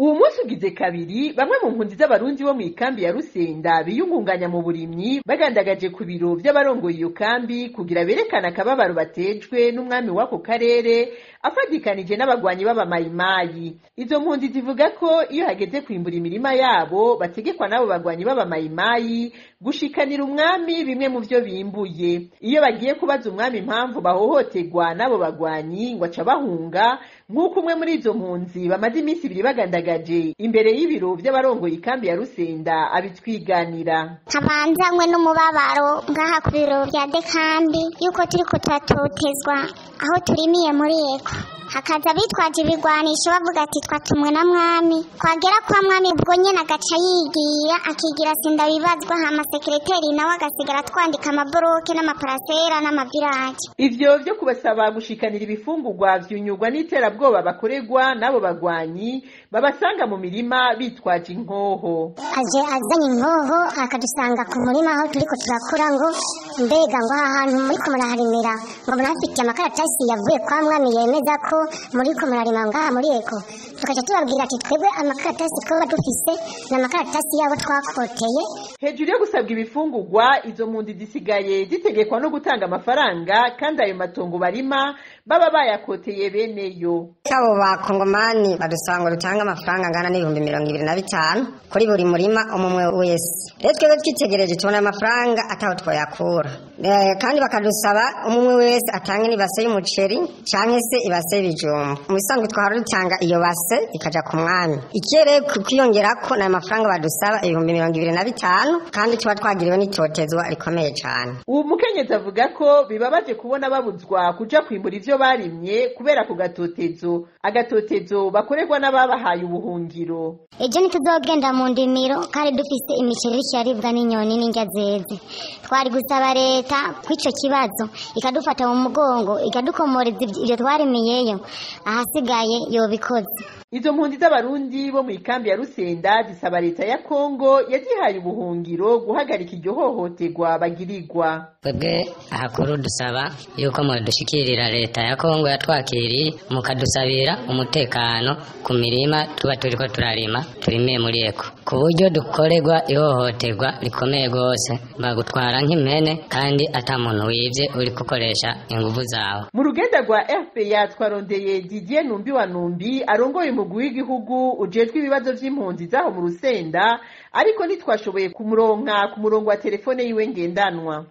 uwo munsi ugize kabiri bamwe mu mpunzi z'abarundi bo mu ikambi ya rusenda biyungunganya mu burimyi bagandagaje ku biro vy'abarongoye iyo kambi kugira berekane akababaro batejwe n'umwami w'ako karere afadikanije n'abagwanyi b'abamayimayi. Izo mpunzi zivuga ko iyo hageze kwimbura imirima yabo bategekwa n'abo bagwanyi b'abamayimayi gushikanira umwami bimwe mu vyo bimbuye. Iyo bagiye kubaza umwami impamvu bahohoterwa n'abo bagwanyi ngo aca bahunga nk'uko umwe muri izo mpunzi bamaze iminsi ibiri bagandagaje imbere y'ibiro vy'abarongoye ikambi ya rusenda abitwiganira. Nkabanzanywe n'umubabaro ngaha ku biro vya dekambi yuko turiko turatotezwa aho turimiye muri eko. Hakaza bitwaje ibigwanisho bavuga ati twatumwe na mwami. Twagera kwa mwami ubwo nyene agaca yigira akigira sinda bibazwa hama sekereteri nawe agasigara twandika amaboroke n'amaparasera n'amaviraje. Ivyo vyo kubasaba gushikanira ibifungurwa vyunyurwa n'iterabwoba bakorerwa n'abo bagwanyi babasanga mu mirima bitwaje inkoho. Aje azanye inkoho akadusanga ku murima aho turiko turakura ngo mbega ngo aha hantu muriko muraharimira ngo murafitiye amakaratasi yavuye kwa mwami yemeza ko muriko murarima ngaha muri eko tukaca tubabwira ati twebwe amakaratasi twaba dufise ni amakaratasi yabo twakoteye. Hejuru yo gusabwa ibifungurwa izo mpunzi zisigaye zitegekwa no gutanga amafaranga kandi ayo matongo barima baba bayakoteye beneyo. Abo bakongomani badusaba ngo dutange amafaranga angana n'ibihumbi mirongo ibiri na bitanu kuri buri murima umumwe wese. Rero twebwe twitegereje tubona ayo mafaranga ataho twoyakura. Eh, kandi bakadusaba umumwe wese atange n'ibase y'umuceri canke se ibase y'ibijumba mu bisanzwe twahora dutanga iyo base. Ikaja ku mwami. Ikere kwiyongerako n'ayo mafaranga badusaba ibihumbi mirongo ibiri na bitanu kandi tuba twagiriwe n'itotezwa rikomeye cane. Ubu mukenyezi avuga ko bibabaje kubona babuzwa kuja kwimbura ivyo barimye kubera ku gatotezo. Agatotezo bakorerwa n'ababahaye ubuhungiro. Ejo ntituzogenda mu ndimiro kandi dufise imiceri iriko iraribwa n'inyoni n'indya zeze. Twari gusaba leta kw'ico kibazo ikadufata mu mugongo ikadukomoreza ivyo twarimiyeyo. Ahasigaye yobikoze. Izo mpunzi z'abarundi bo mu ikambi ya rusenda zisaba leta ya kongo yazihaye ubuhungiro guhagarika iryo hohoterwa bagirirwa. Twebwe ahakuru dusaba yuko mudushikirira leta ya kongo yatwakiriye mukadusabira umutekano ku mirima tuba turiko turarima turimiye muri eko. Ku buryo dukorerwa ihohoterwa rikomeye rwose. Bagutwara nk'impene kandi ata muntu wivye uri gukoresha inguvu zawe. Mu rugenda rwa fpa twarondeye didier numbi wa numbi arongoye umugwi w'igihugu ujejwe ibibazo vy'impunzi zaho mu rusenda ariko ntitwashoboye kumuronka ku murongo wa telefone yiwe ngendanwa.